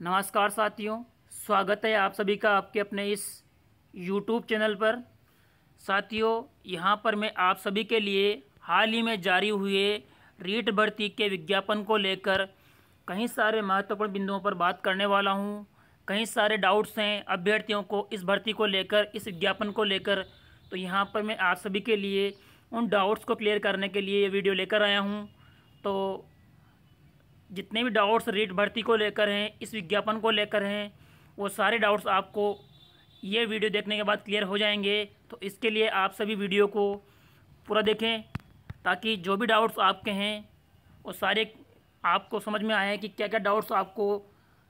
नमस्कार साथियों, स्वागत है आप सभी का आपके अपने इस यूट्यूब चैनल पर। साथियों, यहाँ पर मैं आप सभी के लिए हाल ही में जारी हुए रीट भर्ती के विज्ञापन को लेकर कई सारे महत्वपूर्ण बिंदुओं पर बात करने वाला हूँ। कई सारे डाउट्स हैं अभ्यर्थियों को इस भर्ती को लेकर, इस विज्ञापन को लेकर। तो यहाँ पर मैं आप सभी के लिए उन डाउट्स को क्लियर करने के लिए ये वीडियो लेकर आया हूँ। तो जितने भी डाउट्स रीट भर्ती को लेकर हैं, इस विज्ञापन को लेकर हैं, वो सारे डाउट्स आपको ये वीडियो देखने के बाद क्लियर हो जाएँगे। तो इसके लिए आप सभी वीडियो को पूरा देखें ताकि जो भी डाउट्स आपके हैं, वो सारे आपको समझ में आए कि क्या क्या डाउट्स आपको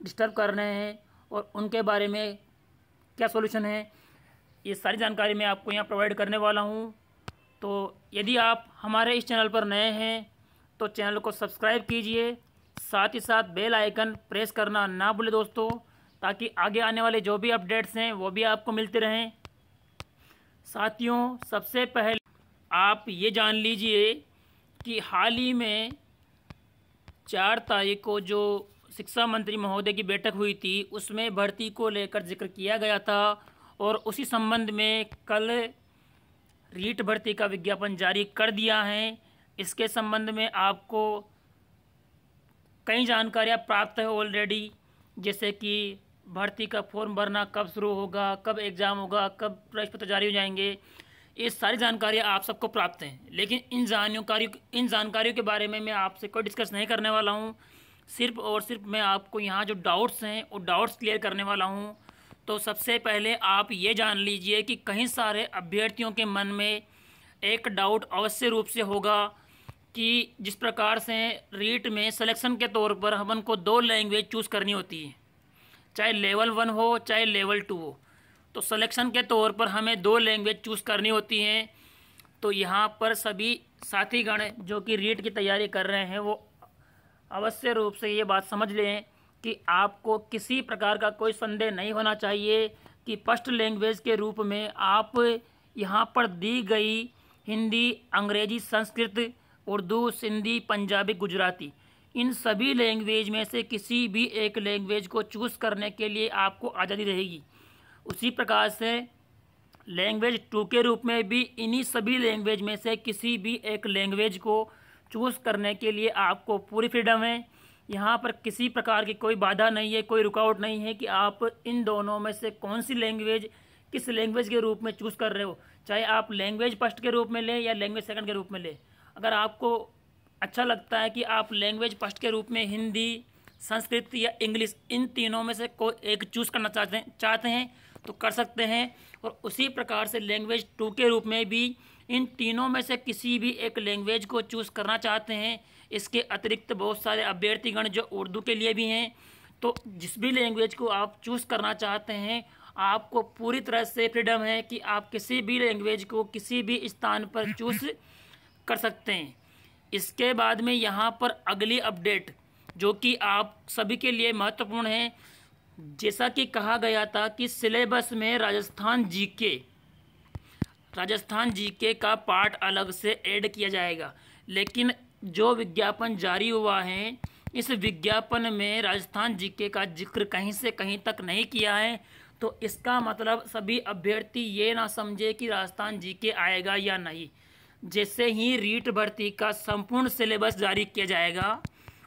डिस्टर्ब कर रहे हैं और उनके बारे में क्या सॉल्यूशन है। ये सारी जानकारी मैं आपको यहाँ प्रोवाइड करने वाला हूँ। तो यदि आप हमारे इस चैनल पर नए हैं तो चैनल को सब्सक्राइब कीजिए साथ ही साथ बेल आइकन प्रेस करना ना भूले दोस्तों, ताकि आगे आने वाले जो भी अपडेट्स हैं, वो भी आपको मिलते रहें। साथियों, सबसे पहले आप ये जान लीजिए कि हाल ही में चार तारीख को जो शिक्षा मंत्री महोदय की बैठक हुई थी, उसमें भर्ती को लेकर ज़िक्र किया गया था और उसी संबंध में कल रीट भर्ती का विज्ञापन जारी कर दिया है। इसके संबंध में आपको कई जानकारियाँ प्राप्त है ऑलरेडी जैसे कि भर्ती का फॉर्म भरना कब शुरू होगा, कब एग्ज़ाम होगा, कब प्रश्न पत्र जारी हो जाएँगे, ये सारी जानकारियाँ आप सबको प्राप्त हैं। लेकिन इन जानकारी इन जानकारियों के बारे में मैं आपसे कोई डिस्कस नहीं करने वाला हूँ। सिर्फ़ और सिर्फ़ मैं आपको यहाँ जो डाउट्स हैं, वो डाउट्स क्लियर करने वाला हूँ। तो सबसे पहले आप ये जान लीजिए कि कहीं सारे अभ्यर्थियों के मन में एक डाउट अवश्य रूप से होगा। कि जिस प्रकार से रीट में सिलेक्शन के तौर पर हमन को दो लैंग्वेज चूज़ करनी होती है, चाहे लेवल वन हो, चाहे लेवल टू हो। तो सिलेक्शन के तौर पर हमें दो लैंग्वेज चूज़ करनी होती हैं। तो यहाँ पर सभी साथीगण जो कि रीट की तैयारी कर रहे हैं, वो अवश्य रूप से ये बात समझ लें कि आपको किसी प्रकार का कोई संदेह नहीं होना चाहिए कि फ़र्स्ट लैंग्वेज के रूप में आप यहाँ पर दी गई हिंदी, अंग्रेज़ी, संस्कृत उर्दू, सिंधी, पंजाबी, गुजराती। इन सभी लैंग्वेज में से किसी भी एक लैंग्वेज को चूज़ करने के लिए आपको आज़ादी रहेगी। उसी प्रकार से लैंग्वेज टू के रूप में भी इन्हीं सभी लैंग्वेज में से किसी भी एक लैंग्वेज को चूज़ करने के लिए आपको पूरी फ्रीडम है। यहाँ पर किसी प्रकार की कोई बाधा नहीं है, कोई रुकावट नहीं है कि आप इन दोनों में से कौन सी लैंग्वेज किस लैंग्वेज के रूप में चूज़ कर रहे हो। चाहे आप लैंग्वेज फ़र्स्ट के रूप में लें या लैंग्वेज सेकंड के रूप में लें। अगर आपको अच्छा लगता है कि आप लैंग्वेज फ़र्स्ट के रूप में हिंदी, संस्कृत या इंग्लिश इन तीनों में से कोई एक चूज़ करना चाहते हैं चाहते हैं तो कर सकते हैं। और उसी प्रकार से लैंग्वेज टू के रूप में भी, इन तीनों में से किसी भी एक लैंग्वेज को चूज़ करना चाहते हैं। इसके अतिरिक्त बहुत सारे अभ्यर्थीगण जो उर्दू के लिए भी हैं तो जिस भी लैंग्वेज को आप चूज़ करना चाहते हैं, आपको पूरी तरह से फ्रीडम है कि आप किसी भी लैंग्वेज को किसी भी स्थान पर चूज़ कर सकते हैं। इसके बाद में यहाँ पर अगली अपडेट, जो कि आप सभी के लिए महत्वपूर्ण है। जैसा कि कहा गया था कि सिलेबस में राजस्थान जीके राजस्थान जीके का पार्ट अलग से ऐड किया जाएगा। लेकिन जो विज्ञापन जारी हुआ है, इस विज्ञापन में राजस्थान जीके का ज़िक्र कहीं से कहीं तक नहीं किया है। तो इसका मतलब सभी अभ्यर्थी ये ना समझे कि राजस्थान जीके आएगा या नहीं। जैसे ही रीट भर्ती का संपूर्ण सिलेबस जारी किया जाएगा,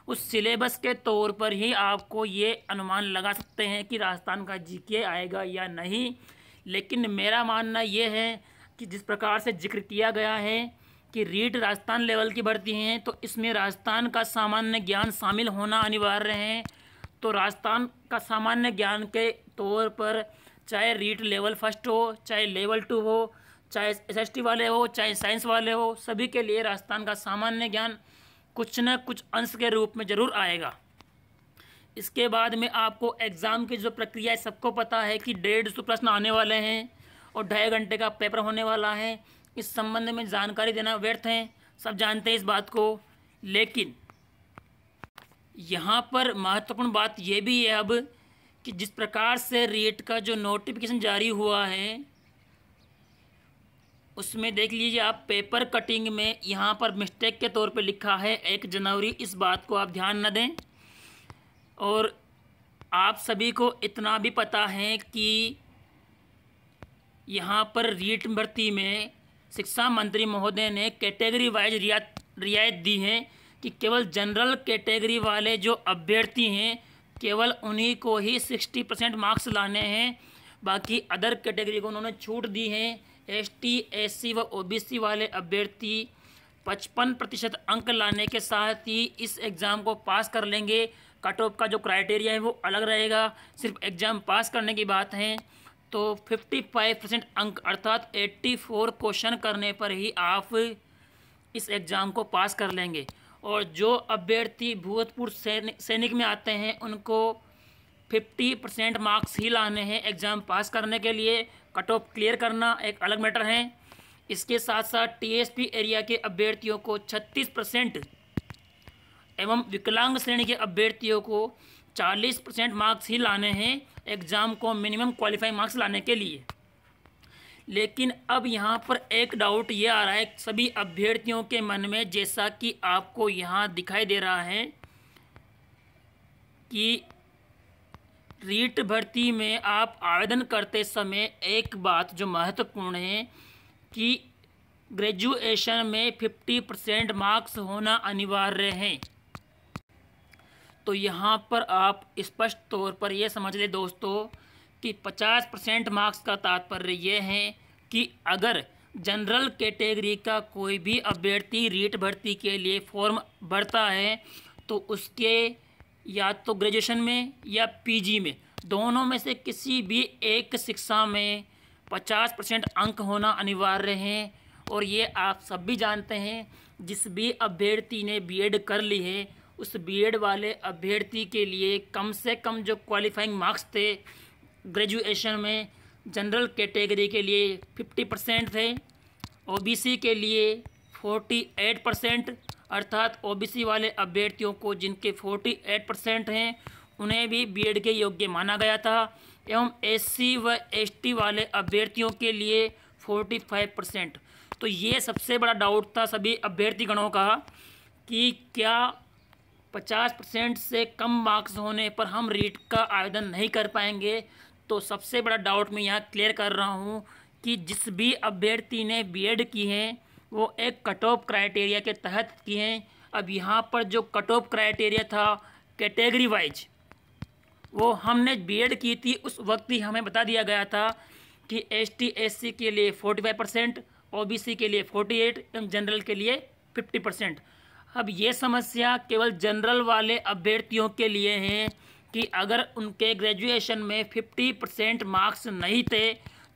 उस सिलेबस के तौर पर ही आपको ये अनुमान लगा सकते हैं कि राजस्थान का जीके आएगा या नहीं। लेकिन मेरा मानना ये है कि जिस प्रकार से ज़िक्र किया गया है कि रीट राजस्थान लेवल की भर्ती हैं तो इसमें राजस्थान का सामान्य ज्ञान शामिल होना अनिवार्य है। तो राजस्थान का सामान्य ज्ञान के तौर पर चाहे रीट लेवल फ़र्स्ट हो, चाहे लेवल टू हो चाहे एस वाले हो, चाहे साइंस वाले हो, सभी के लिए राजस्थान का सामान्य ज्ञान कुछ न कुछ अंश के रूप में ज़रूर आएगा। इसके बाद में आपको एग्ज़ाम की जो प्रक्रिया है, सबको पता है कि डेढ़ सौ प्रश्न आने वाले हैं और ढाई घंटे का पेपर होने वाला है। इस संबंध में जानकारी देना व्यर्थ है, सब जानते हैं इस बात को। लेकिन यहाँ पर महत्वपूर्ण बात यह भी है अब कि जिस प्रकार से रेट का जो नोटिफिकेशन जारी हुआ है उसमें देख लीजिए आप पेपर कटिंग में यहाँ पर मिस्टेक के तौर पे लिखा है एक जनवरी। इस बात को आप ध्यान न दें। और आप सभी को इतना भी पता है कि यहाँ पर रीट भर्ती में शिक्षा मंत्री महोदय ने कैटेगरी वाइज रियायत रियायत दी है कि केवल जनरल कैटेगरी वाले जो अभ्यर्थी हैं, केवल उन्हीं को ही सिक्सटी परसेंट मार्क्स लाने हैं। बाकी अदर कैटेगरी को उन्होंने छूट दी है। एस टी एस सी व ओ बी सी वाले अभ्यर्थी पचपन प्रतिशत अंक लाने के साथ ही इस एग्ज़ाम को पास कर लेंगे। कट ऑफ़ का जो क्राइटेरिया है वो अलग रहेगा। सिर्फ़ एग्ज़ाम पास करने की बात है तो 55 परसेंट अंक अर्थात 84 क्वेश्चन करने पर ही आप इस एग्ज़ाम को पास कर लेंगे। और जो अभ्यर्थी भूतपूर्व सैनिक में आते हैं, उनको 50 परसेंट मार्क्स ही लाने हैं एग्ज़ाम पास करने के लिए। कट ऑफ़ क्लियर करना एक अलग मैटर है। इसके साथ साथ टीएसपी एरिया के अभ्यर्थियों को 36 परसेंट एवं विकलांग श्रेणी के अभ्यर्थियों को 40 परसेंट मार्क्स ही लाने हैं एग्ज़ाम को मिनिमम क्वालिफाइंग मार्क्स लाने के लिए। लेकिन अब यहाँ पर एक डाउट ये आ रहा है सभी अभ्यर्थियों के मन में, जैसा कि आपको यहाँ दिखाई दे रहा है कि रीट भर्ती में आप आवेदन करते समय एक बात जो महत्वपूर्ण है कि ग्रेजुएशन में फिफ्टी परसेंट मार्क्स होना अनिवार्य है। तो यहाँ पर आप स्पष्ट तौर पर यह समझ लें दोस्तों कि 50 परसेंट मार्क्स का तात्पर्य ये है कि अगर जनरल कैटेगरी का कोई भी अभ्यर्थी रीट भर्ती के लिए फॉर्म भरता है तो उसके या तो ग्रेजुएशन में या पीजी में। दोनों में से किसी भी एक शिक्षा में 50 परसेंट अंक होना अनिवार्य है और ये आप सब भी जानते हैं, जिस भी अभ्यर्थी ने बीएड कर ली है, उस बीएड वाले अभ्यर्थी के लिए कम से कम जो क्वालिफाइंग मार्क्स थे ग्रेजुएशन में जनरल कैटेगरी के लिए फिफ्टी परसेंट थे ओबीसी के लिए फोर्टी एट परसेंट अर्थात ओबीसी वाले अभ्यर्थियों को जिनके फोर्टी एट परसेंट हैं, उन्हें भी बीएड के योग्य माना गया था, एवं एससी व एसटी वाले अभ्यर्थियों के लिए फोर्टी फाइव परसेंट तो ये सबसे बड़ा डाउट था सभी अभ्यर्थी गणों का कि क्या पचास परसेंट से कम मार्क्स होने पर हम रीट का आवेदन नहीं कर पाएँगे। तो सबसे बड़ा डाउट मैं यहाँ क्लियर कर रहा हूँ कि जिस भी अभ्यर्थी ने बीएड की है वो एक कट ऑफ़ क्राइटेरिया के तहत की हैं। अब यहाँ पर जो कट ऑफ़ क्राइटेरिया था कैटेगरी वाइज वो हमने बीएड की थी। उस वक्त ही हमें बता दिया गया था कि एस टी के लिए forty five percent O B C के लिए फोर्टी एट एवं जनरल के लिए फिफ्टी परसेंट अब ये समस्या केवल जनरल वाले अभ्यर्थियों के लिए हैं कि अगर उनके ग्रेजुएशन में फिफ्टी परसेंट मार्क्स नहीं थे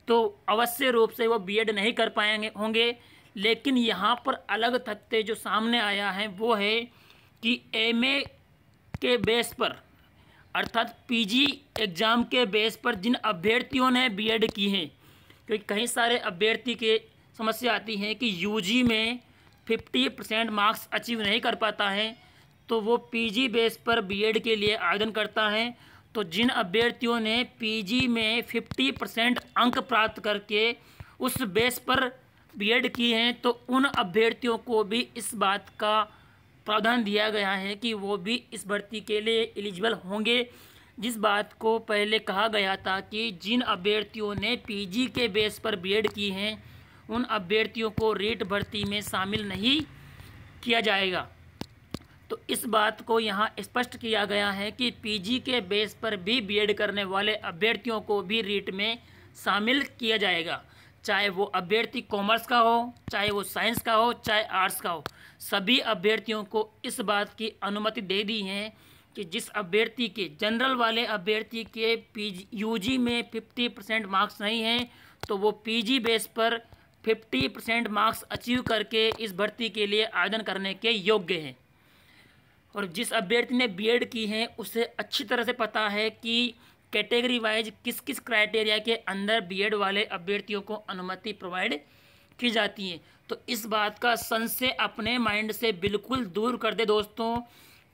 तो अवश्य रूप से वो बीएड नहीं कर पाएँगे, होंगे। लेकिन यहाँ पर अलग तथ्य जो सामने आया है, वो है कि एमए के बेस पर, अर्थात पीजी एग्ज़ाम के बेस पर जिन अभ्यर्थियों ने बीएड की हैं, क्योंकि कई सारे अभ्यर्थी के समस्या आती है कि यूजी में फिफ्टी परसेंट मार्क्स अचीव नहीं कर पाता है तो वो पीजी बेस पर बीएड के लिए आवेदन करता है। तो जिन अभ्यर्थियों ने पीजी में फिफ्टी परसेंट अंक प्राप्त करके उस बेस पर बीएड की हैं तो उन अभ्यर्थियों को भी इस बात का प्रावधान दिया गया है कि वो भी इस भर्ती के लिए एलिजिबल होंगे। जिस बात को पहले कहा गया था कि जिन अभ्यर्थियों ने पीजी के बेस पर बीएड की हैं, उन अभ्यर्थियों को रेट भर्ती में शामिल नहीं किया जाएगा। तो इस बात को यहाँ स्पष्ट किया गया है कि पीजी के बेस पर भी बीएड करने वाले अभ्यर्थियों को भी रीट में शामिल किया जाएगा। चाहे वो अभ्यर्थी कॉमर्स का हो, चाहे वो साइंस का हो, चाहे आर्ट्स का हो, सभी अभ्यर्थियों को इस बात की अनुमति दे दी है कि जिस अभ्यर्थी के, जनरल वाले अभ्यर्थी के पी यूजी में फिफ्टी परसेंट मार्क्स नहीं हैं तो वो पीजी बेस पर फिफ्टी परसेंट मार्क्स अचीव करके इस भर्ती के लिए आवेदन करने के योग्य हैं। और जिस अभ्यर्थी ने बीएड की है, उसे अच्छी तरह से पता है कि कैटेगरी वाइज किस किस क्राइटेरिया के अंदर बीएड वाले अभ्यर्थियों को अनुमति प्रोवाइड की जाती है? तो इस बात का संशय अपने माइंड से बिल्कुल दूर कर दे दोस्तों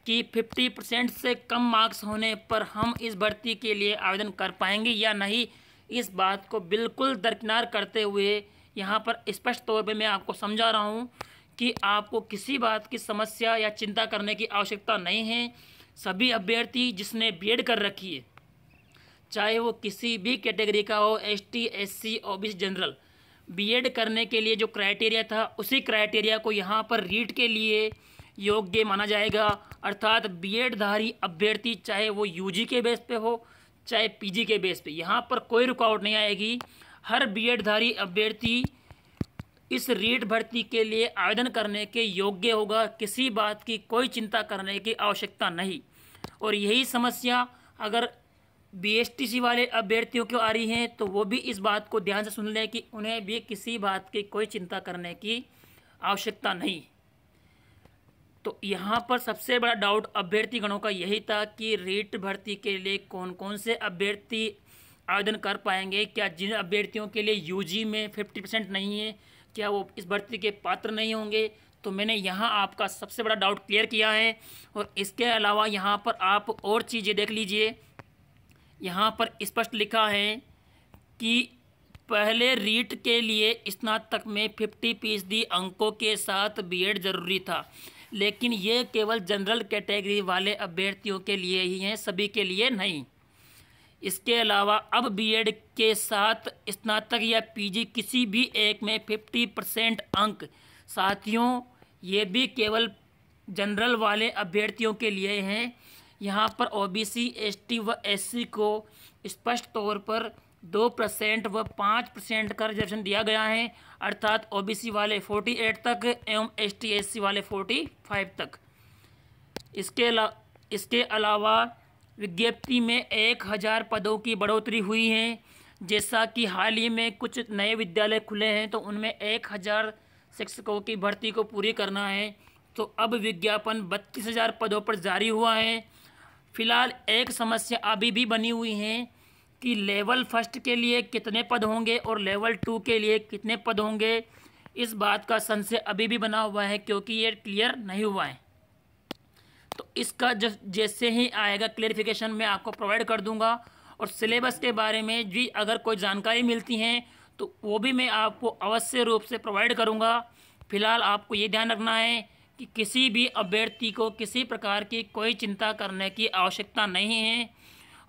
कि 50 परसेंट से कम मार्क्स होने पर हम इस भर्ती के लिए आवेदन कर पाएँगे या नहीं। इस बात को बिल्कुल दरकिनार करते हुए यहाँ पर स्पष्ट तौर पे मैं आपको समझा रहा हूँ कि आपको किसी बात की समस्या या चिंता करने की आवश्यकता नहीं है। सभी अभ्यर्थी जिसने बी कर रखी है चाहे वो किसी भी कैटेगरी का हो S T S C O B general BEd करने के लिए जो क्राइटेरिया था, उसी क्राइटेरिया को यहाँ पर रीट के लिए योग्य माना जाएगा। अर्थात बीएड धारी अभ्यर्थी चाहे वो यूजी के बेस पे हो, चाहे पीजी के बेस पे। यहाँ पर कोई रुकावट नहीं आएगी। हर बीएड धारी अभ्यर्थी इस रीट भर्ती के लिए आवेदन करने के योग्य होगा। किसी बात की कोई चिंता करने की आवश्यकता नहीं। और यही समस्या अगर बीएसटीसी वाले अभ्यर्थियों को आ रही हैं तो वो भी इस बात को ध्यान से सुन लें कि उन्हें भी किसी बात की कोई चिंता करने की आवश्यकता नहीं। तो यहाँ पर सबसे बड़ा डाउट अभ्यर्थी गणों का यही था कि रीट भर्ती के लिए कौन कौन से अभ्यर्थी आवेदन कर पाएँगे? क्या जिन अभ्यर्थियों के लिए यूजी में फिफ्टी परसेंट नहीं है, क्या वो इस भर्ती के पात्र नहीं होंगे? तो मैंने यहाँ आपका सबसे बड़ा डाउट क्लियर किया है और इसके अलावा यहाँ पर आप और चीज़ें देख लीजिए। यहाँ पर स्पष्ट लिखा है कि पहले रीट के लिए स्नातक में फिफ्टी फ़ीसदी अंकों के साथ बीएड ज़रूरी था, लेकिन ये केवल जनरल कैटेगरी वाले अभ्यर्थियों के लिए ही हैं, सभी के लिए नहीं। इसके अलावा अब बीएड के साथ स्नातक या पीजी किसी भी एक में फिफ्टी परसेंट अंक, साथियों, ये भी केवल जनरल वाले अभ्यर्थियों के लिए हैं। यहाँ पर ओबीसी, एसटी व एससी को स्पष्ट तौर पर दो परसेंट व पाँच परसेंट का रिजर्वेशन दिया गया है अर्थात ओबीसी वाले फोर्टी एट तक एवं एसटी एससी वाले फोर्टी फाइव तक। इसके अला इसके अलावा विज्ञप्ति में एक हज़ार पदों की बढ़ोतरी हुई है। जैसा कि हाल ही में कुछ नए विद्यालय खुले हैं तो उनमें एक हज़ार शिक्षकों की भर्ती को पूरी करना है। तो अब विज्ञापन बत्तीस हज़ार पदों पर जारी हुआ है। फ़िलहाल एक समस्या अभी भी बनी हुई है कि लेवल फ़र्स्ट के लिए कितने पद होंगे और लेवल टू के लिए कितने पद होंगे, इस बात का संशय अभी भी बना हुआ है क्योंकि ये क्लियर नहीं हुआ है। तो इसका जैसे ही आएगा क्लियरिफिकेशन मैं आपको प्रोवाइड कर दूँगा और सिलेबस के बारे में भी अगर कोई जानकारी मिलती है तो वो भी मैं आपको अवश्य रूप से प्रोवाइड करूँगा। फ़िलहाल आपको ये ध्यान रखना है कि किसी भी अभ्यर्थी को किसी प्रकार की कोई चिंता करने की आवश्यकता नहीं है।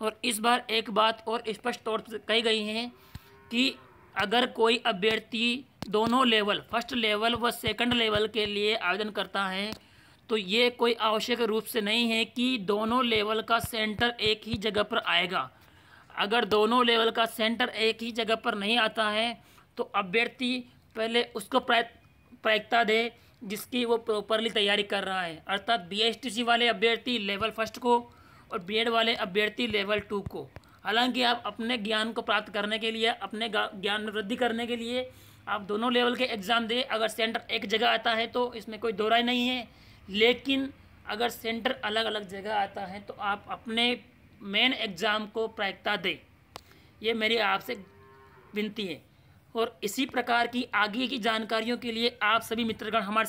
और इस बार एक बात और स्पष्ट तौर पर कही गई है कि अगर कोई अभ्यर्थी दोनों लेवल, फ़र्स्ट लेवल व सेकंड लेवल के लिए आवेदन करता है तो ये कोई आवश्यक रूप से नहीं है कि दोनों लेवल का सेंटर एक ही जगह पर आएगा। अगर दोनों लेवल का सेंटर एक ही जगह पर नहीं आता है तो अभ्यर्थी पहले उसको प्रायिकता दे जिसकी वो प्रॉपरली तैयारी कर रहा है। अर्थात बीएसटीसी वाले अभ्यर्थी लेवल फ़र्स्ट को और बी वाले अभ्यर्थी लेवल टू को। हालाँकि आप अपने ज्ञान को प्राप्त करने के लिए, अपने ज्ञान में वृद्धि करने के लिए आप दोनों लेवल के एग्ज़ाम दें। अगर सेंटर एक जगह आता है तो इसमें कोई दो राय नहीं है। लेकिन अगर सेंटर अलग अलग जगह आता है तो आप अपने मेन एग्ज़ाम को प्रायिकता दें। ये मेरी आपसे विनती है। और इसी प्रकार की आगे की जानकारियों के लिए आप सभी मित्रगण हमारे